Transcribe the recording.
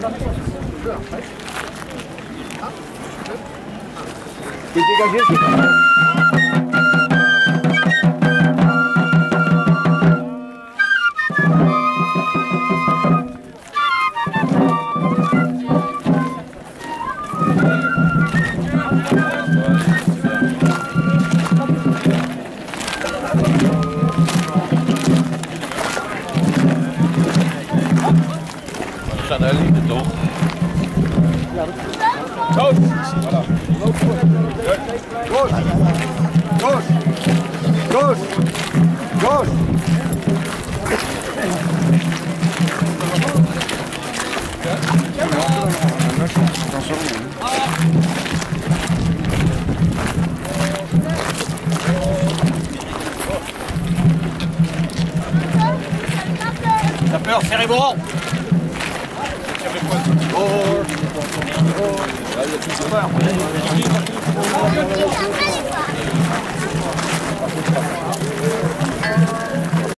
这样还行姐姐感觉 Chanel, dit toch? Gauche T'as peur, serrez Allez,